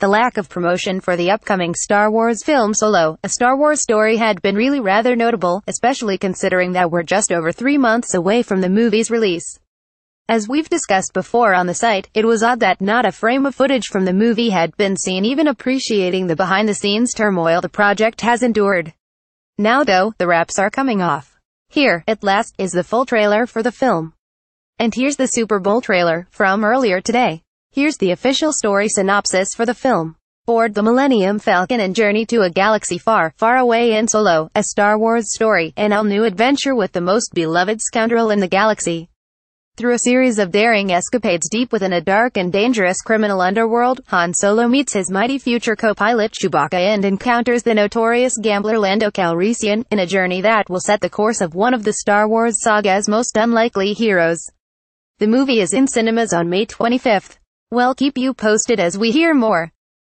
The lack of promotion for the upcoming Star Wars film Solo, a Star Wars story had been really rather notable, especially considering that we're just over three months away from the movie's release. As we've discussed before on the site, it was odd that not a frame of footage from the movie had been seen even appreciating the behind-the-scenes turmoil the project has endured. Now though, the wraps are coming off. Here, at last, is the full trailer for the film. And here's the Super Bowl trailer, from earlier today. Here's the official story synopsis for the film. Board the Millennium Falcon and journey to a galaxy far, far away in Solo, a Star Wars story, an all-new adventure with the most beloved scoundrel in the galaxy. Through a series of daring escapades deep within a dark and dangerous criminal underworld, Han Solo meets his mighty future co-pilot Chewbacca and encounters the notorious gambler Lando Calrissian, in a journey that will set the course of one of the Star Wars saga's most unlikely heroes. The movie is in cinemas on May 25th. We'll keep you posted as we hear more.